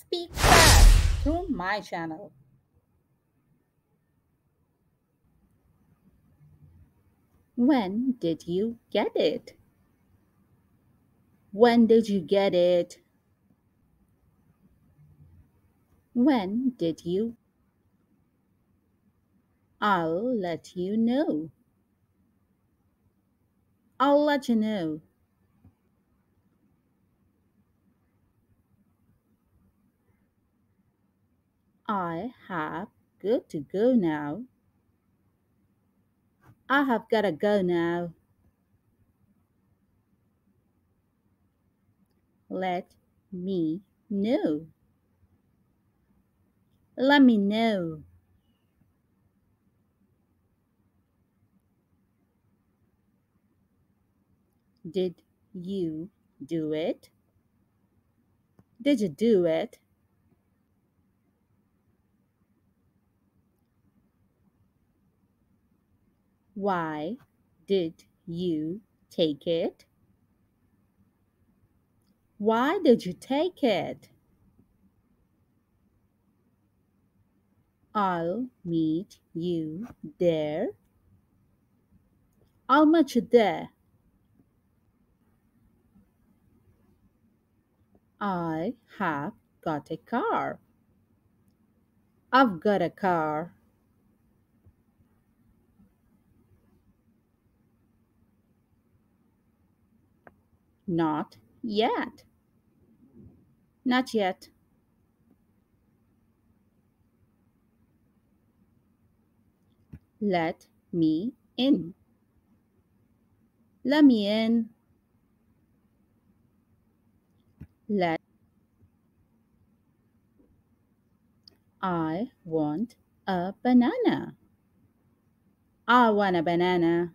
Speak fast to my channel. When did you get it? When did you get it? When did you? I'll let you know. I'll let you know. I have got to go now. I have got to go now. Let me know. Let me know. Did you do it? Did you do it? Why did you take it? Why did you take it? I'll meet you there. I'll meet you there. I have got a car. I've got a car. Not yet. Not yet. Let me in. Let me in. Let I want a banana. I want a banana.